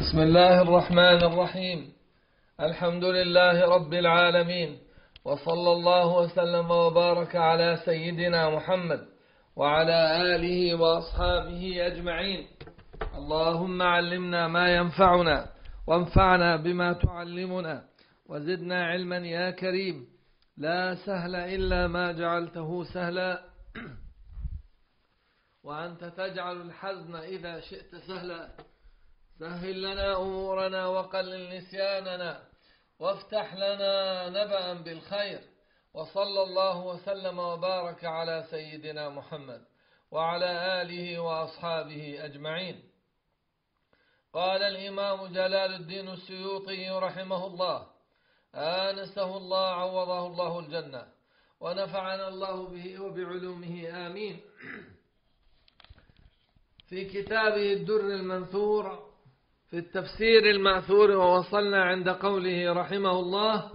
بسم الله الرحمن الرحيم الحمد لله رب العالمين وصلى الله وسلم وبارك على سيدنا محمد وعلى آله وأصحابه أجمعين اللهم علمنا ما ينفعنا وانفعنا بما تعلمنا وزدنا علما يا كريم لا سهل إلا ما جعلته سهلا وأنت تجعل الحزن إذا شئت سهلا سهل لنا أمورنا وقلل نسياننا وافتح لنا نبأ بالخير وصلى الله وسلم وبارك على سيدنا محمد وعلى آله وأصحابه أجمعين. قال الإمام جلال الدين السيوطي رحمه الله آنسه الله عوضه الله الجنة ونفعنا الله به وبعلومه آمين. في كتابه الدر المنثور في التفسير المأثور ووصلنا عند قوله رحمه الله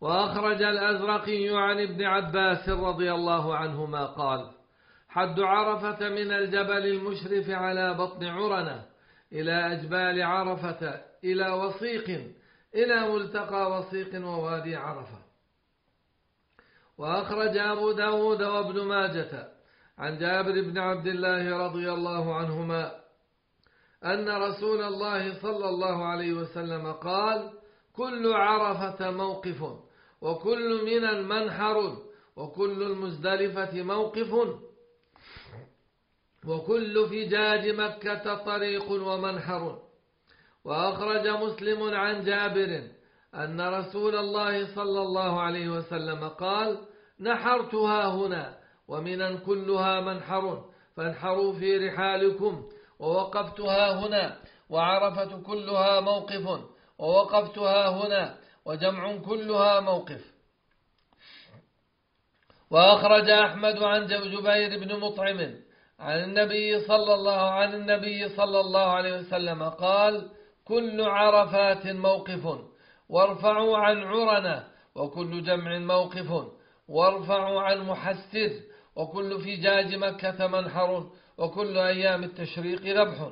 وأخرج الأزرقي عن ابن عباس رضي الله عنهما قال حد عرفة من الجبل المشرف على بطن عرنة إلى أجبال عرفة إلى وصيق إلى ملتقى وصيق ووادي عرفة. وأخرج أبو داود وابن ماجة عن جابر بن عبد الله رضي الله عنهما أن رسول الله صلى الله عليه وسلم قال كل عرفة موقف وكل من منحر وكل المزدلفة موقف وكل فجاج مكة طريق ومنحر. وأخرج مسلم عن جابر أن رسول الله صلى الله عليه وسلم قال نحرتها هنا ومنا كلها منحر فانحروا في رحالكم ووقفتها هنا وعرفة كلها موقف ووقفتها هنا وجمع كلها موقف. وأخرج أحمد عن جبير بن مطعم عن النبي صلى الله عن النبي صلى الله عليه وسلم قال كل عرفات موقف وارفعوا عن عرنة وكل جمع موقف وارفعوا عن محسر وكل فجاج مكة منحر وكل أيام التشريق ذبح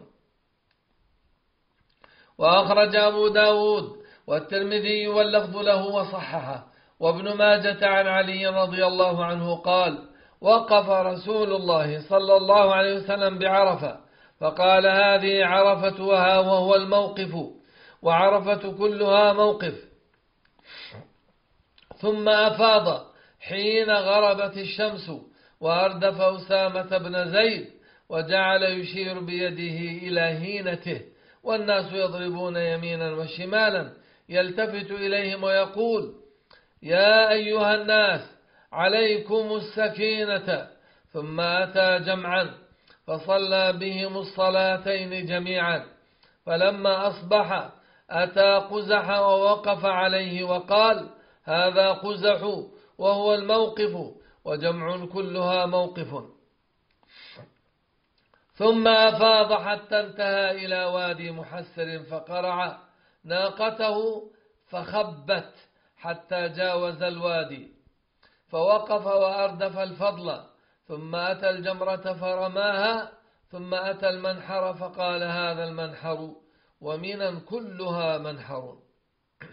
وأخرج أبو داود والترمذي واللفظ له وصححه. وابن ماجة عن علي رضي الله عنه قال وقف رسول الله صلى الله عليه وسلم بعرفة فقال هذه عرفتها وهو الموقف وعرفة كلها موقف. ثم أفاض حين غربت الشمس وأردف أسامة بن زيد وجعل يشير بيده إلى هينته والناس يضربون يمينا وشمالا يلتفت إليهم ويقول يا أيها الناس عليكم السكينة. ثم أتى جمعا فصلى بهم الصلاتين جميعا فلما أصبح أتى قزح ووقف عليه وقال هذا قزح وهو الموقف وجمع كلها موقف. ثم أفاض حتى انتهى إلى وادي محسر فقرع ناقته فخبت حتى جاوز الوادي فوقف وأردف الفضل ثم أتى الجمرة فرماها ثم أتى المنحر فقال هذا المنحر ومنا كلها منحر.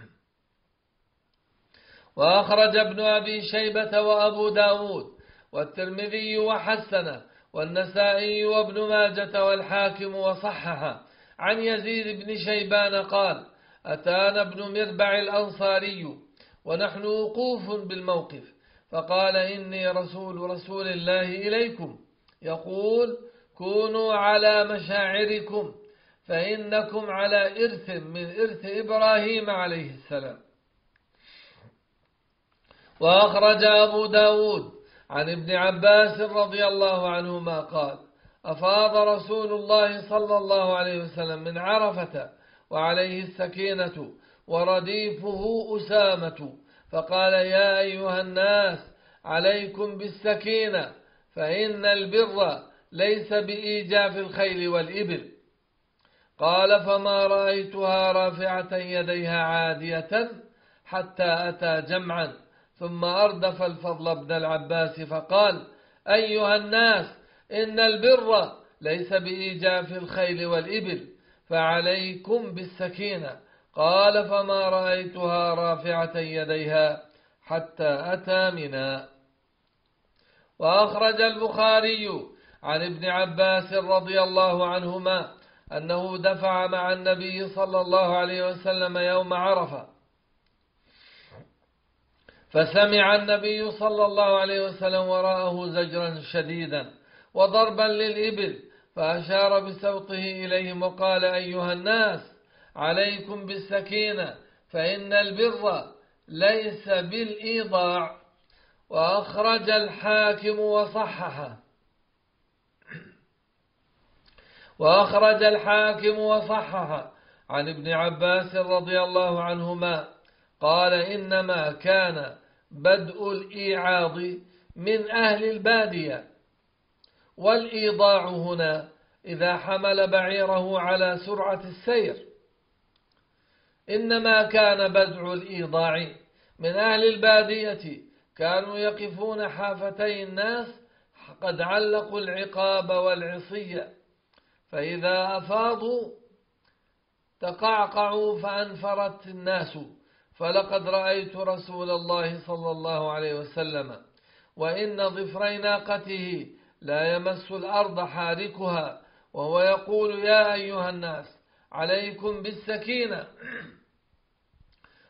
وأخرج ابن أبي شيبة وأبو داود والترمذي وحسنه والنسائي وابن ماجة والحاكم وصحح عن يزيد بن شيبان قال أتانا ابن مربع الأنصاري ونحن وقوف بالموقف فقال إني رسول رسول الله إليكم. يقول كونوا على مشاعركم فإنكم على إرث من إرث إبراهيم عليه السلام. وأخرج أبو داود عن ابن عباس رضي الله عنهما قال أفاض رسول الله صلى الله عليه وسلم من عرفة وعليه السكينة ورديفه أسامة فقال يا أيها الناس عليكم بالسكينة فإن البر ليس بإيجاف الخيل والإبل. قال فما رأيتها رافعة يديها عادية حتى أتى جمعا. ثم أردف الفضل بن العباس فقال أيها الناس إن البر ليس بإيجاف الخيل والإبل فعليكم بالسكينة. قال فما رأيتها رافعة يديها حتى أتى منا وأخرج البخاري عن ابن عباس رضي الله عنهما أنه دفع مع النبي صلى الله عليه وسلم يوم عرفة فسمع النبي صلى الله عليه وسلم وراءه زجرا شديدا وضربا للإبل فأشار بسوطه إليهم وقال أيها الناس عليكم بالسكينة فإن البر ليس بالإيضاع. وأخرج الحاكم وصححه. وأخرج الحاكم وصححه. عن ابن عباس رضي الله عنهما قال إنما كان بدء الإيعاض من أهل البادية والإيضاع هنا إذا حمل بعيره على سرعة السير. إنما كان بدء الإيضاع من أهل البادية كانوا يقفون حافتي الناس قد علقوا العقاب والعصية فإذا أفاضوا تقعقعوا فأنفرت الناس. فلقد رأيت رسول الله صلى الله عليه وسلم وإن ظفري ناقته لا يمس الأرض حاركها وهو يقول يا أيها الناس عليكم بالسكينة.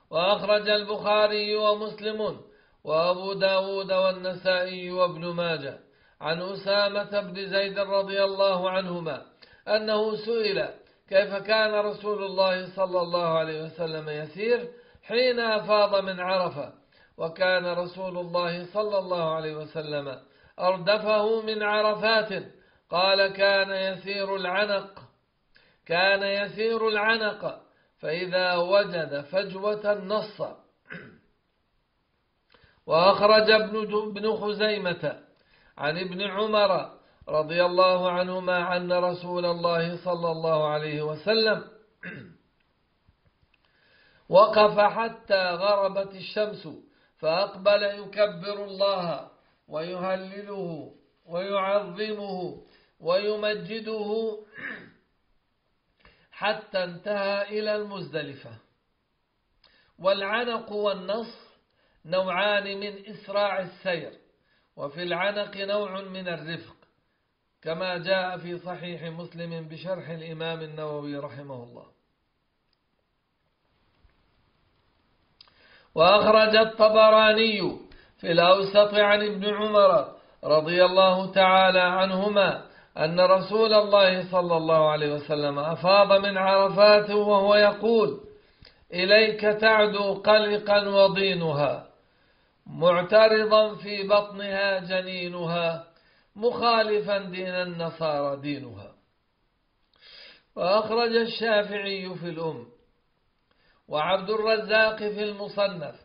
وأخرج البخاري ومسلم وأبو داود والنسائي وابن ماجه عن أسامة بن زيد رضي الله عنهما أنه سئل كيف كان رسول الله صلى الله عليه وسلم يسير؟ حين أفاض من عرفة وكان رسول الله صلى الله عليه وسلم أردفه من عرفات قال كان يسير العنق كان يسير العنق فإذا وجد فجوة نص وأخرج ابن خزيمة عن ابن عمر رضي الله عنهما أن رسول الله صلى الله عليه وسلم وقف حتى غربت الشمس فأقبل يكبر الله ويهلله ويعظمه ويمجده حتى انتهى إلى المزدلفة. والعنق والنص نوعان من إسراع السير وفي العنق نوع من الرفق كما جاء في صحيح مسلم بشرح الإمام النووي رحمه الله. وأخرج الطبراني في الأوسط عن ابن عمر رضي الله تعالى عنهما أن رسول الله صلى الله عليه وسلم أفاض من عرفات وهو يقول إليك تعدو قلقا وضينها معترضا في بطنها جنينها مخالفا دين النصارى دينها. وأخرج الشافعي في الأم وعبد الرزاق في المصنف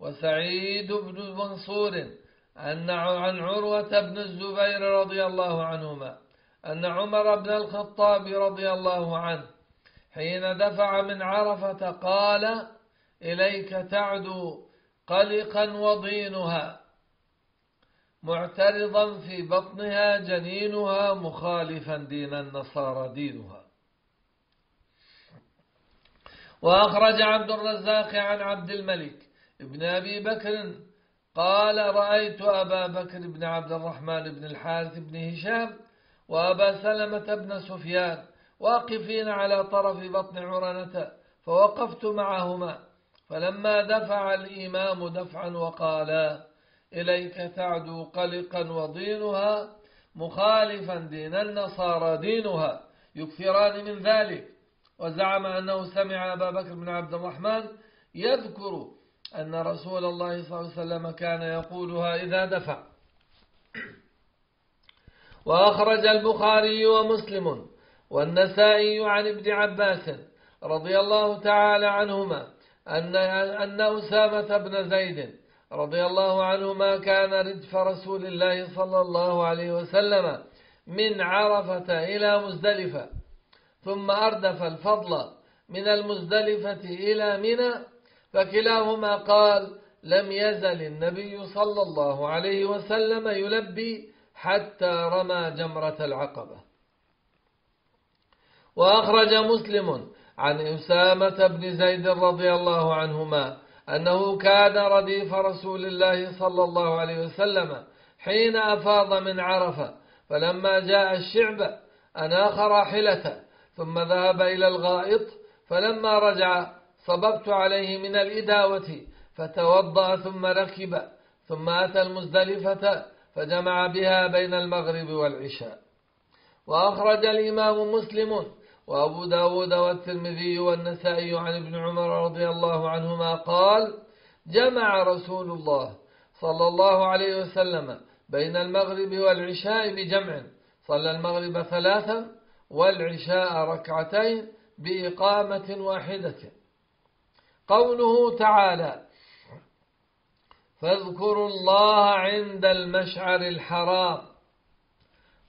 وسعيد بن منصور عن عروة بن الزبير رضي الله عنهما أن عمر بن الخطاب رضي الله عنه حين دفع من عرفة قال إليك تعدو قلقا وضينها معترضا في بطنها جنينها مخالفا دين النصارى دينها. وأخرج عبد الرزاق عن عبد الملك ابن أبي بكر قال رأيت أبا بكر بن عبد الرحمن بن الحارث بن هشام وأبا سلمة بن سفيان واقفين على طرف بطن عرنة فوقفت معهما فلما دفع الإمام دفعا وقالا إليك تعدو قلقا وضينها مخالفا دين النصارى دينها يكثران من ذلك. وزعم أنه سمع أبا بكر بن عبد الرحمن يذكر أن رسول الله صلى الله عليه وسلم كان يقولها إذا دفع. وأخرج البخاري ومسلم والنسائي عن ابن عباس رضي الله تعالى عنهما أن أن أسامة بن زيد رضي الله عنهما كان ردف رسول الله صلى الله عليه وسلم من عرفة إلى مزدلفة. ثم أردف الفضل من المزدلفة إلى منى فكلاهما قال لم يزل النبي صلى الله عليه وسلم يلبي حتى رمى جمرة العقبة. وأخرج مسلم عن أسامة بن زيد رضي الله عنهما أنه كان رديف رسول الله صلى الله عليه وسلم حين أفاض من عرفة فلما جاء الشعب أناخ راحلته ثم ذهب إلى الغائط فلما رجع صببت عليه من الإداوة فتوضأ ثم ركب ثم أتى المزدلفة فجمع بها بين المغرب والعشاء. وأخرج الإمام مسلم وأبو داود والترمذي والنسائي عن ابن عمر رضي الله عنهما قال جمع رسول الله صلى الله عليه وسلم بين المغرب والعشاء بجمع صلى المغرب ثلاثا والعشاء ركعتين بإقامة واحدة. قوله تعالى فاذكروا الله عند المشعر الحرام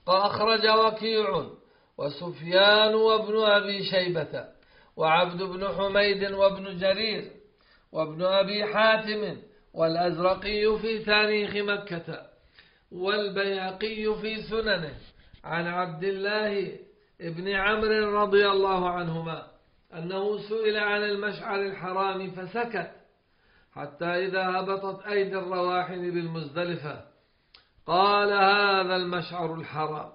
فأخرج وكيع وسفيان وابن أبي شيبة وعبد بن حميد وابن جرير وابن أبي حاتم والأزرقي في تاريخ مكة والبيهقي في سننه. عن عبد الله ابن عمرو رضي الله عنهما أنه سئل عن المشعر الحرام فسكت حتى إذا هبطت أيدي الرواحل بالمزدلفة. قال هذا المشعر الحرام.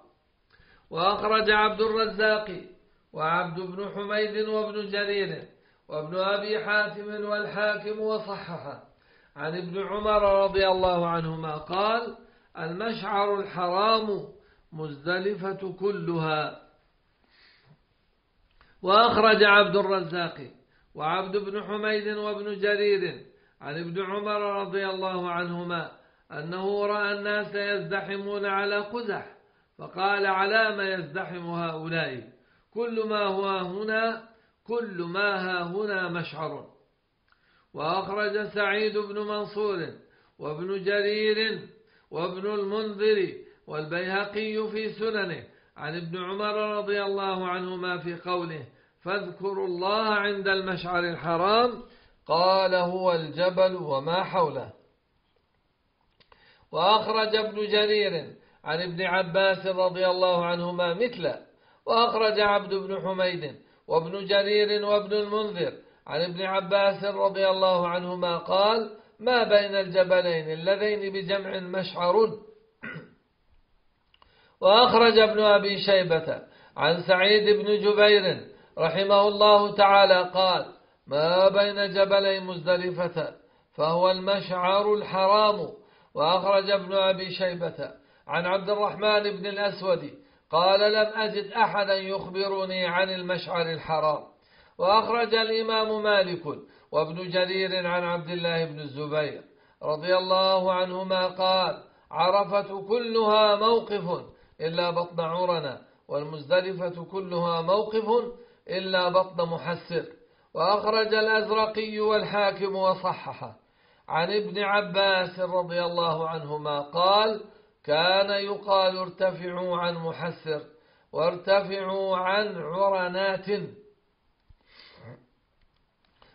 وأخرج عبد الرزاق وعبد بن حميد وابن جرير وابن أبي حاتم والحاكم وصححه. عن ابن عمر رضي الله عنهما قال المشعر الحرام مزدلفة كلها. وأخرج عبد الرزاق وعبد بن حميد وابن جرير عن ابن عمر رضي الله عنهما أنه رأى الناس يزدحمون على قزح فقال على ما يزدحم هؤلاء؟ كل ما هو هنا كل ما ها هنا مشعر. وأخرج سعيد بن منصور وابن جرير وابن المنذر والبيهقي في سننه عن ابن عمر رضي الله عنهما في قوله فاذكروا الله عند المشعر الحرام. قال هو الجبل وما حوله. وأخرج ابن جرير عن ابن عباس رضي الله عنهما مثله. وأخرج عبد بن حميد وابن جرير وابن المنذر عن ابن عباس رضي الله عنهما قال ما بين الجبلين اللذين بجمع مشعر؟ وأخرج ابن أبي شيبة عن سعيد بن جبير رحمه الله تعالى قال ما بين جبلي مزدلفة فهو المشعر الحرام. وأخرج ابن أبي شيبة عن عبد الرحمن بن الأسود قال لم أجد أحدا يخبرني عن المشعر الحرام. وأخرج الإمام مالك وابن جرير عن عبد الله بن الزبير رضي الله عنهما قال عرفة كلها موقف إلا بطن عرنا والمزدلفة كلها موقف إلا بطن محسر. وأخرج الأزرقي والحاكم وصححه. عن ابن عباس رضي الله عنهما قال كان يقال ارتفعوا عن محسر وارتفعوا عن عرنات.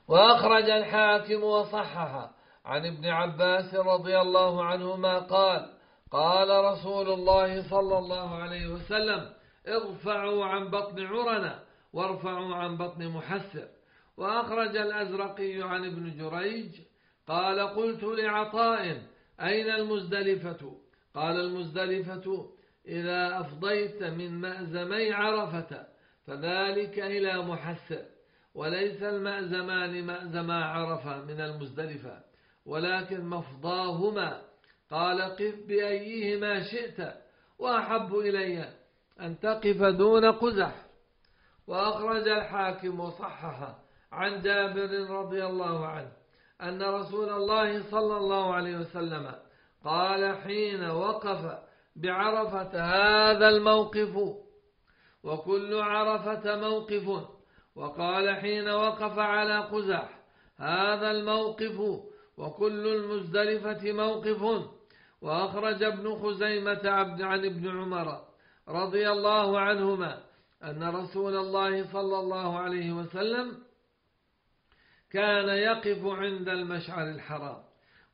وأخرج الحاكم وصحح عن ابن عباس رضي الله عنهما قال قال رسول الله صلى الله عليه وسلم ارفعوا عن بطن عرنا وارفعوا عن بطن محسر. وأخرج الأزرقي عن ابن جريج قال قلت لعطاء أين المزدلفة؟ قال المزدلفة إذا أفضيت من مأزمي عرفة فذلك إلى محسر. وليس المأزمان مأزما عرفة من المزدلفة ولكن مفضاهما. قال قف بأيهما شئت وأحب إلي أن تقف دون قزح. وأخرج الحاكم وصححه عن جابر رضي الله عنه أن رسول الله صلى الله عليه وسلم قال حين وقف بعرفة هذا الموقف وكل عرفة موقف وقال حين وقف على قزح هذا الموقف وكل المزدلفة موقف. وأخرج ابن خزيمة عن ابن عمر رضي الله عنهما أن رسول الله صلى الله عليه وسلم كان يقف عند المشعر الحرام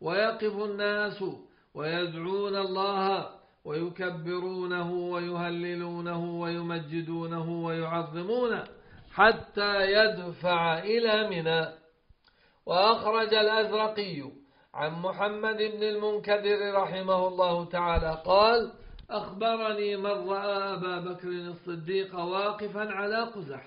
ويقف الناس ويدعون الله ويكبرونه ويهللونه ويمجدونه ويعظمونه حتى يدفع إلى منى. وأخرج الأزرقي عن محمد بن المنكدر رحمه الله تعالى قال أخبرني من رأى أبا بكر الصديق واقفا على قزح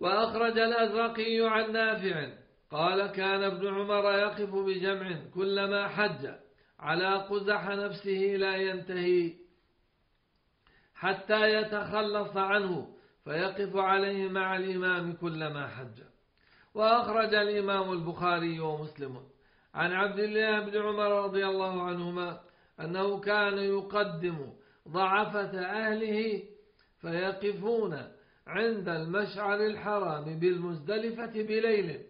وأخرج الأزرقي عن نافع. قال كان ابن عمر يقف بجمع كلما حج. على قزح نفسه لا ينتهي حتى يتخلص عنه فيقف عليه مع الإمام كلما حج. وأخرج الإمام البخاري ومسلم. عن عبد الله بن عمر رضي الله عنهما أنه كان يقدم ضعفة أهله فيقفون عند المشعر الحرام بالمزدلفة بليل.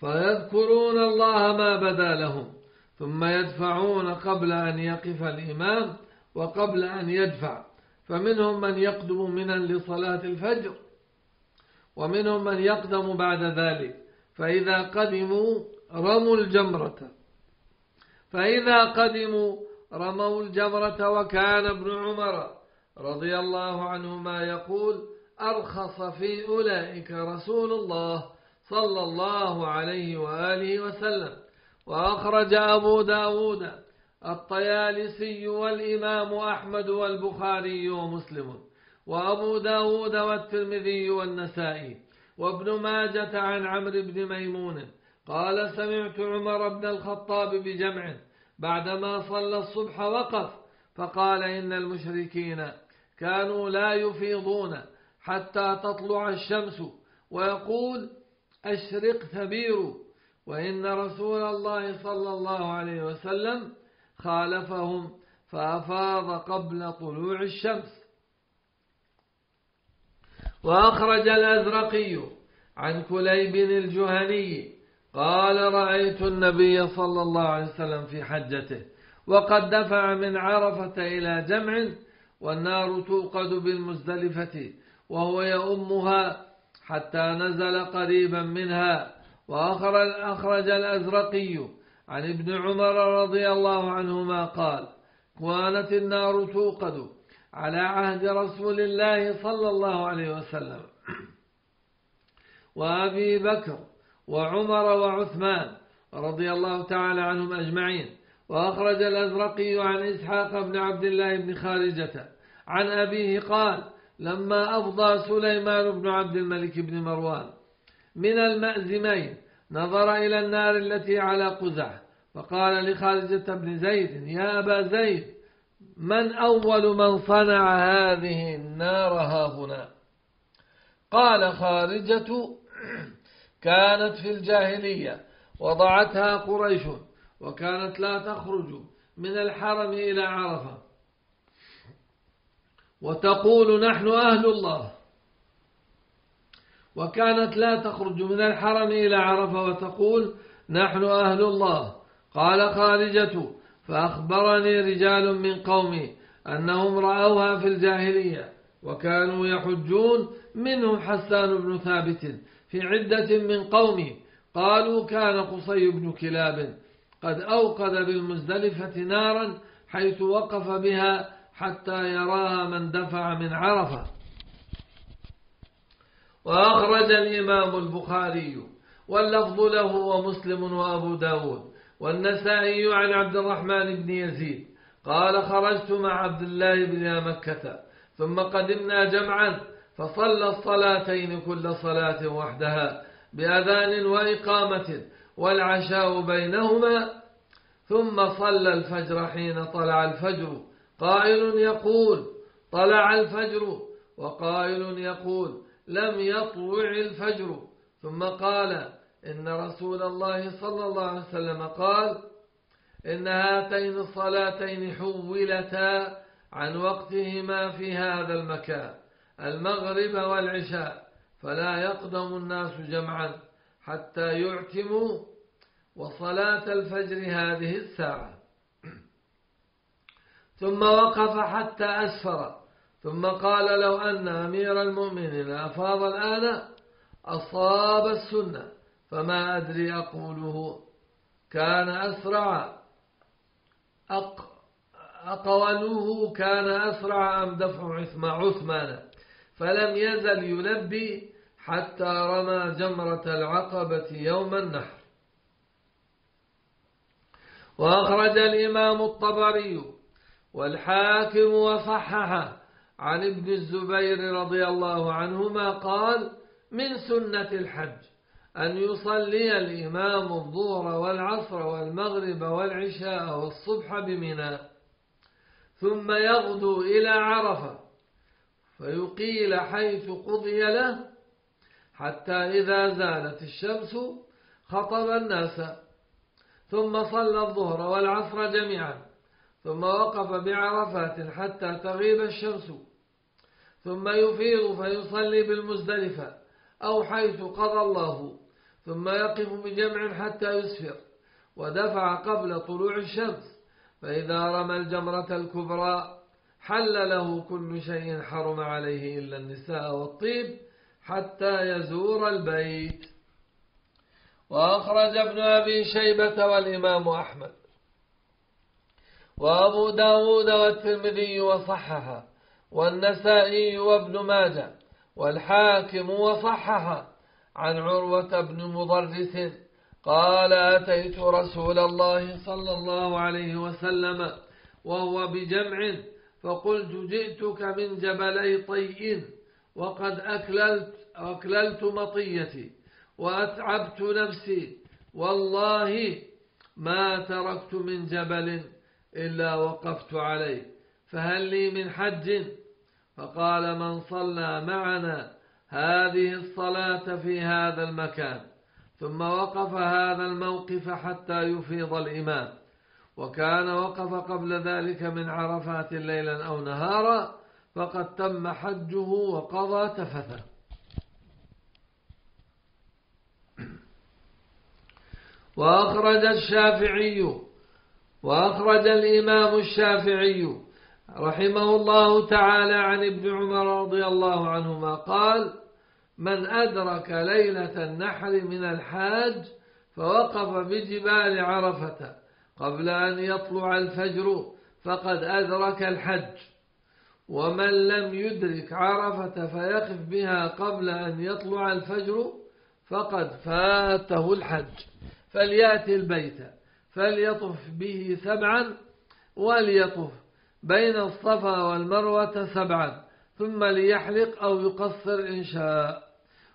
فيذكرون الله ما بدا لهم ثم يدفعون قبل أن يقف الإمام وقبل أن يدفع. فمنهم من يقدم منا لصلاة الفجر ومنهم من يقدم بعد ذلك. فإذا قدموا رموا الجمرة. فإذا قدموا رموا الجمرة وكان ابن عمر رضي الله عنهما يقول أرخص في أولئك رسول الله صلى الله عليه وآله وسلم. وأخرج أبو داود الطيالسي والإمام أحمد والبخاري ومسلم وأبو داود والترمذي والنسائي وابن ماجة عن عمرو بن ميمون. قال سمعت عمر بن الخطاب بجمع بعدما صلى الصبح وقف فقال إن المشركين كانوا لا يفيضون حتى تطلع الشمس ويقول أشرق ثبير وإن رسول الله صلى الله عليه وسلم خالفهم فأفاض قبل طلوع الشمس. وأخرج الأزرقي عن كليب الجهني قال رأيت النبي صلى الله عليه وسلم في حجته وقد دفع من عرفة إلى جمع والنار توقد بالمزدلفة وهو يؤمها حتى نزل قريبا منها وأخرج الأزرقي عن ابن عمر رضي الله عنهما قال كانت النار توقد على عهد رسول الله صلى الله عليه وسلم. وأبي بكر وعمر وعثمان رضي الله تعالى عنهم أجمعين. وأخرج الأزرقي عن إسحاق بن عبد الله بن خارجة عن أبيه قال لما أفضى سليمان بن عبد الملك بن مروان من المأزمين نظر إلى النار التي على قزح فقال لخارجة بن زيد يا أبا زيد من أول من صنع هذه النار ها هنا قال خارجة كانت في الجاهلية وضعتها قريش وكانت لا تخرج من الحرم إلى عرفة. وتقول نحن أهل الله. وكانت لا تخرج من الحرم إلى عرفة وتقول نحن أهل الله. قال خارجة فأخبرني رجال من قومي أنهم رأوها في الجاهلية وكانوا يحجون منهم حسان بن ثابت. في عدة من قومي قالوا كان قصي بن كلاب قد أوقد بالمزدلفة نارا حيث وقف بها حتى يراها من دفع من عرفة. وأخرج الإمام البخاري واللفظ له ومسلم وأبو داود والنسائي عن عبد الرحمن بن يزيد قال خرجت مع عبد الله بن مكة ثم قدمنا جمعا فصلى الصلاتين كل صلاة وحدها بأذان وإقامة والعشاء بينهما ثم صلى الفجر حين طلع الفجر. قائل يقول طلع الفجر. وقائل يقول لم يطلع الفجر. ثم قال إن رسول الله صلى الله عليه وسلم قال إن هاتين الصلاتين حولتا عن وقتهما في هذا المكان. المغرب والعشاء فلا يقدم الناس جمعا حتى يعتموا وصلاة الفجر هذه الساعة. ثم وقف حتى أسفر. ثم قال لو أن أمير المؤمنين أفاض الآن أصاب السنة. فما أدري أقوله. كان أسرع. أق أقوله كان أسرع أم دفع عثمان فلم يزل يلبي حتى رمى جمرة العقبة يوم النحر. وأخرج الإمام الطبري والحاكم وصححه عن ابن الزبير رضي الله عنهما قال من سنة الحج أن يصلي الإمام الظهر والعصر والمغرب والعشاء والصبح بمنى ثم يغدو إلى عرفة فيقيل حيث قضي له حتى إذا زالت الشمس خطب الناس. ثم صلى الظهر والعصر جميعا. ثم وقف بعرفات حتى تغيب الشمس. ثم يفيض فيصلي بالمزدلفة أو حيث قضى الله. ثم يقف بجمع حتى يسفر. ودفع قبل طلوع الشمس. فإذا رمى الجمرة الكبرى حل له كل شيء حرم عليه إلا النساء والطيب حتى يزور البيت. وأخرج ابن أبي شيبة والإمام أحمد. وأبو داود والترمذي وصححه والنسائي وابن ماجه والحاكم وصححه. عن عروة بن مضرس قال أتيت رسول الله صلى الله عليه وسلم وهو بجمع فقلت جئتك من جبلي طيء وقد أكللت, أكللت مطيتي وأتعبت نفسي. والله ما تركت من جبل إلا وقفت عليه فهل لي من حج؟ فقال من صلى معنا هذه الصلاة في هذا المكان ثم وقف هذا الموقف حتى يفيض الإمام. وكان وقف قبل ذلك من عرفات ليلا أو نهارا فقد تم حجه وقضى تفثه وأخرج الشافعي وأخرج الإمام الشافعي رحمه الله تعالى عن ابن عمر رضي الله عنهما قال من أدرك ليلة النحر من الحاج فوقف بجبال عرفة قبل أن يطلع الفجر فقد أدرك الحج. ومن لم يدرك عرفة فيقف بها قبل أن يطلع الفجر فقد فاته الحج. فليأتي البيت فليطف به سبعا وليطف بين الصفا والمروة سبعا ثم ليحلق أو يقصر إن شاء.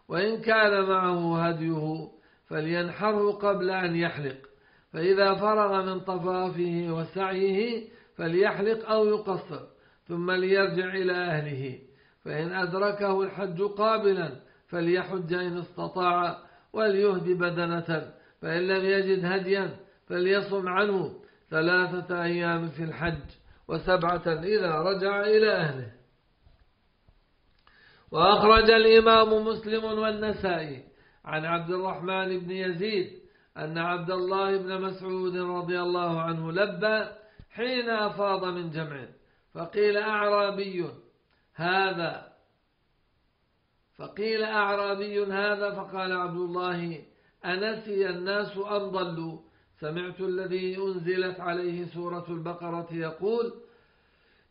وإن كان معه هديه فلينحره قبل أن يحلق. فإذا فرغ من طفافه وسعيه فليحلق أو يقصر ثم ليرجع إلى أهله. فإن أدركه الحج قابلا فليحج إن استطاع وليهد بدنة فإن لم يجد هديا فليصم عنه ثلاثة أيام في الحج وسبعة إذا رجع إلى أهله. وأخرج الإمام مسلم والنسائي عن عبد الرحمن بن يزيد أن عبد الله بن مسعود رضي الله عنه لبى حين أفاض من جمع فقيل أعرابي هذا. فقيل أعرابي هذا فقال عبد الله أنسي الناس أم ضلوا؟ سمعت الذي أنزلت عليه سورة البقرة يقول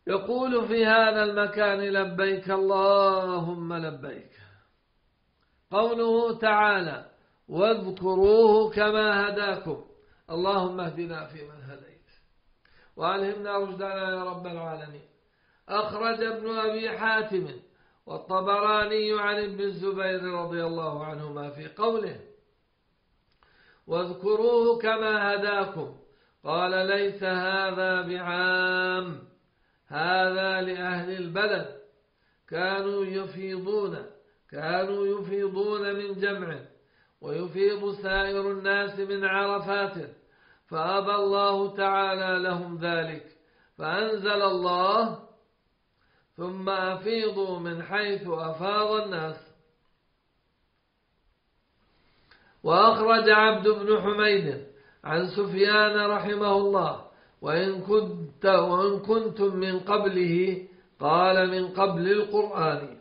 يقول في هذا المكان لبيك اللهم لبيك. قوله تعالى واذكروه كما هداكم. اللهم اهدنا فيمن هديت. وألهمنا رشدنا يا رب العالمين. أخرج ابن أبي حاتم والطبراني عن ابن الزبير رضي الله عنهما في قوله واذكروه كما هداكم. قال ليس هذا بعام هذا لأهل البلد. كانوا يفيضون كانوا يفيضون من جمع ويفيض سائر الناس من عرفات فأبى الله تعالى لهم ذلك فأنزل الله ثم أفيضوا من حيث أفاض الناس. وأخرج عبد بن حميد عن سفيان رحمه الله وإن, كنت وإن كنتم من قبله قال من قبل القرآن.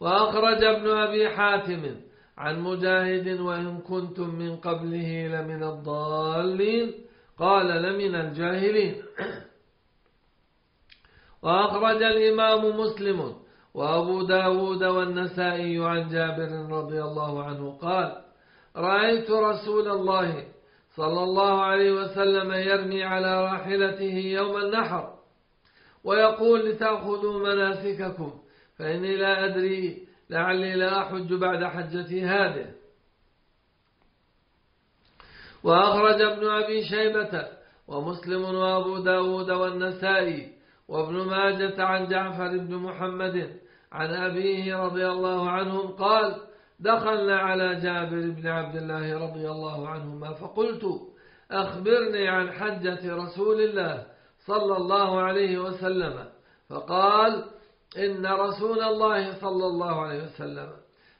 وأخرج ابن أبي حاتم عن مجاهد وإن كنتم من قبله لمن الضالين. قال لمن الجاهلين. وأخرج الإمام مسلم وأبو داود والنسائي عن جابر رضي الله عنه قال رأيت رسول الله صلى الله عليه وسلم يرمي على راحلته يوم النحر ويقول لتأخذوا مناسككم فإني لا أدري لعلي لا أحج بعد حجتي هذه. وأخرج ابن أبي شيبة ومسلم وأبو داود والنسائي وابن ماجة عن جعفر بن محمد عن أبيه رضي الله عنهم قال دخلنا على جابر بن عبد الله رضي الله عنهما فقلت أخبرني عن حجة رسول الله صلى الله عليه وسلم. فقال إن رسول الله صلى الله عليه وسلم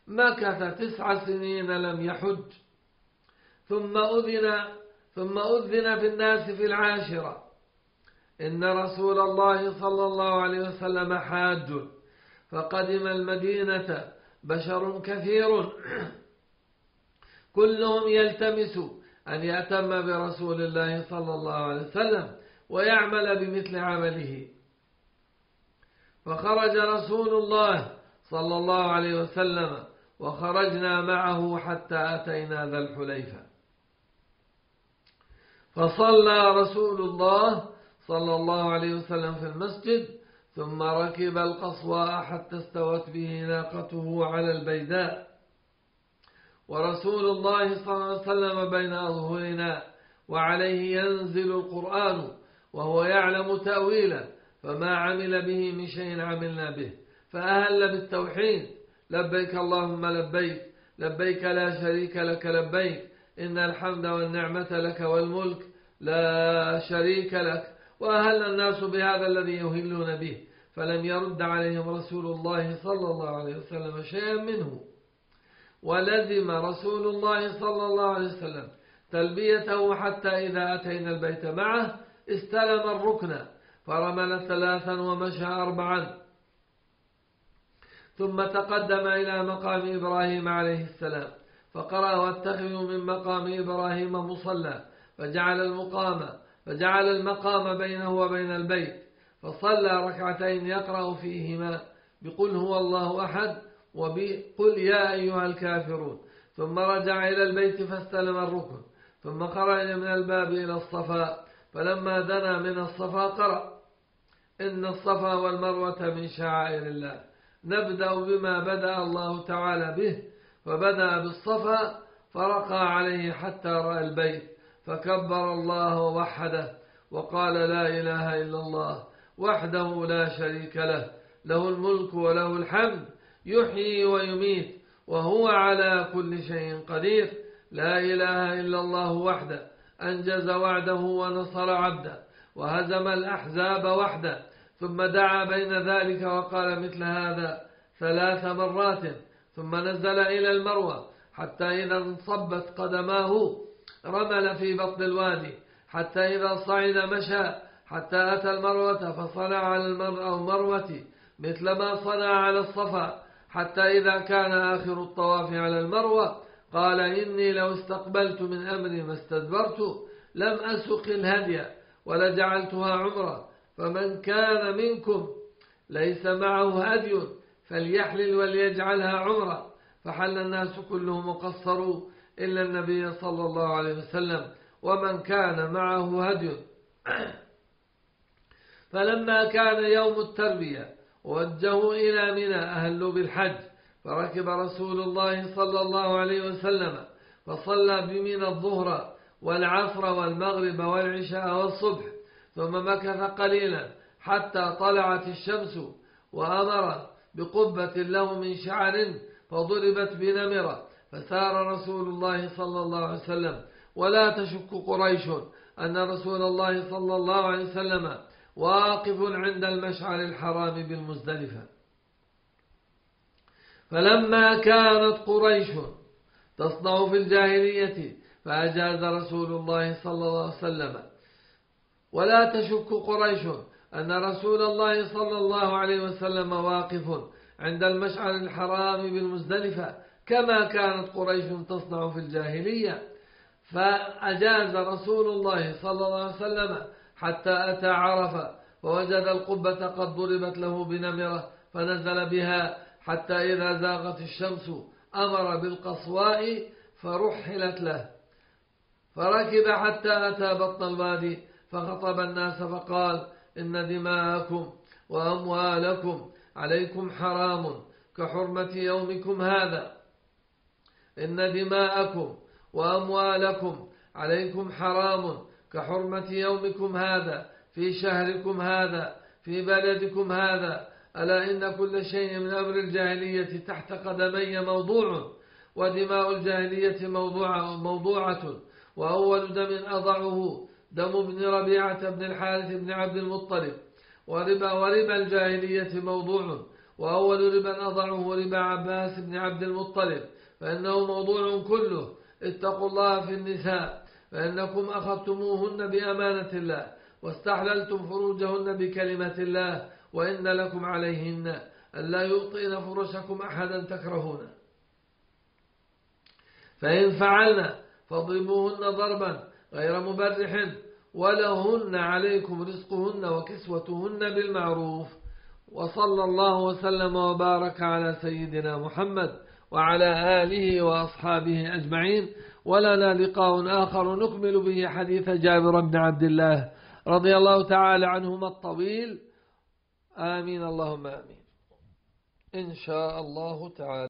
مكث تسع سنين لم يحج. ثم أذن ثم أذن في الناس في العاشرة. إن رسول الله صلى الله عليه وسلم حاج. فقدم المدينة بشر كثير. كلهم يلتمس أن يأتم برسول الله صلى الله عليه وسلم ويعمل بمثل عمله. فخرج رسول الله صلى الله عليه وسلم وخرجنا معه حتى أتينا ذا الحليفة. فصلى رسول الله صلى الله عليه وسلم في المسجد ثم ركب القصواء حتى استوت به ناقته على البيداء. ورسول الله صلى الله عليه وسلم بين أظهرنا وعليه ينزل القرآن وهو يعلم تأويله فما عمل به من شيء عملنا به. فأهل بالتوحيد. لبيك اللهم لبيك. لبيك لا شريك لك لبيك. إن الحمد والنعمة لك والملك لا شريك لك. وأهل الناس بهذا الذي يهلون به. فلم يرد عليهم رسول الله صلى الله عليه وسلم شيئا منه. ولزم رسول الله صلى الله عليه وسلم تلبيته حتى إذا أتينا البيت معه استلم الركن. فرمل ثلاثا ومشى أربعا. ثم تقدم إلى مقام إبراهيم عليه السلام. فقرأ واتخذوا من مقام إبراهيم مصلى. فجعل المقام فجعل المقام بينه وبين البيت. فصلى ركعتين يقرأ فيهما بقل هو الله أحد وبقل يا أيها الكافرون. ثم رجع إلى البيت فاستلم الركن. ثم خرج من الباب إلى الصفا. فلما دنا من الصفا قرأ. إن الصفا والمروة من شعائر الله. نبدأ بما بدأ الله تعالى به فبدأ بالصفا فرقى عليه حتى رأى البيت فكبر الله ووحده وقال لا إله إلا الله وحده لا شريك له له الملك وله الحمد يحيي ويميت وهو على كل شيء قدير. لا إله إلا الله وحده أنجز وعده ونصر عبده. وهزم الأحزاب وحده ثم دعا بين ذلك وقال مثل هذا ثلاث مرات ثم نزل إلى المروة حتى إذا انصبت قدماه رمل في بطن الوادي حتى إذا صعد مشى حتى أتى المروة فصنع على المروة مثل ما صنع على الصفا حتى إذا كان آخر الطواف على المروة قال إني لو استقبلت من أمري ما استدبرت لم أسق الهدي. ولجعلتها عمرة فمن كان منكم ليس معه هدي فليحلل وليجعلها عمرة فحل الناس كلهم وقصروا إلا النبي صلى الله عليه وسلم ومن كان معه هدي. فلما كان يوم التربية وجهوا إلى منى أهلوا بالحج فركب رسول الله صلى الله عليه وسلم فصلى بمنى الظهر والعصر والمغرب والعشاء والصبح ثم مكث قليلا حتى طلعت الشمس وأمر بقبة له من شعر فضربت بنمرة فسار رسول الله صلى الله عليه وسلم. ولا تشك قريش أن رسول الله صلى الله عليه وسلم واقف عند المشعر الحرام بالمزدلفة. فلما كانت قريش تصنع في الجاهلية فأجاز رسول الله صلى الله عليه وسلم. ولا تشك قريش أن رسول الله صلى الله عليه وسلم واقف عند المشعر الحرام بالمزدلفة كما كانت قريش تصنع في الجاهلية. فأجاز رسول الله صلى الله عليه وسلم حتى أتى عرفة فوجد القبة قد ضربت له بنمرة فنزل بها حتى إذا زاغت الشمس أمر بالقصواء فرحلت له. فركب حتى أتى بطن الوادي فخطب الناس فقال إن دماءكم وأموالكم عليكم حرام كحرمة يومكم هذا. إن دماءكم وأموالكم عليكم حرام كحرمة يومكم هذا في شهركم هذا في بلدكم هذا. ألا إن كل شيء من أمر الجاهلية تحت قدمي موضوع ودماء الجاهلية موضوعة, موضوعة وأول دم أضعه دم ابن ربيعة بن الحارث بن عبد المطلب. وربا وربا الجاهلية موضوع وأول ربا أضعه ربا عباس بن عبد المطلب. فإنه موضوع كله. اتقوا الله في النساء فإنكم أخذتموهن بأمانة الله واستحللتم فروجهن بكلمة الله وإن لكم عليهن ألا يؤطئن فرشكم أحدا تكرهون. فإن فعلنا فاضربوهن ضربا غير مبرح ولهن عليكم رزقهن وكسوتهن بالمعروف. وصلى الله وسلم وبارك على سيدنا محمد وعلى آله وأصحابه أجمعين. ولنا لقاء آخر نكمل به حديث جابر بن عبد الله رضي الله تعالى عنهما الطويل. آمين. اللهم آمين. إن شاء الله تعالى.